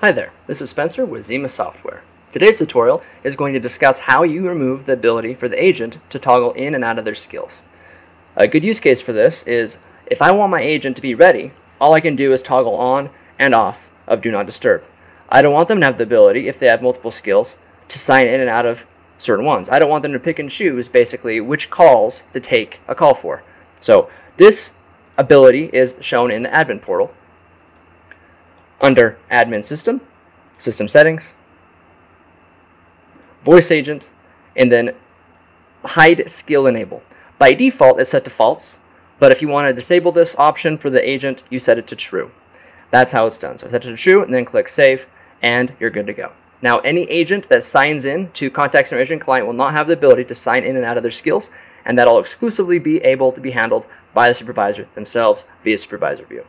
Hi there, this is Spencer with Xima Software. Today's tutorial is going to discuss how you remove the ability for the agent to toggle in and out of their skills. A good use case for this is if I want my agent to be ready, all I can do is toggle on and off of Do Not Disturb. I don't want them to have the ability, if they have multiple skills, to sign in and out of certain ones. I don't want them to pick and choose basically which calls to take a call for. So this ability is shown in the admin portal under Admin System, System Settings, Voice Agent, and then Hide Skill Enable. By default, it's set to false, but if you want to disable this option for the agent, you set it to true. That's how it's done. So set it to true, and then click Save, and you're good to go. Now, any agent that signs in to Contact Center Agent Client will not have the ability to sign in and out of their skills, and that'll exclusively be able to be handled by the supervisor themselves via Supervisor View.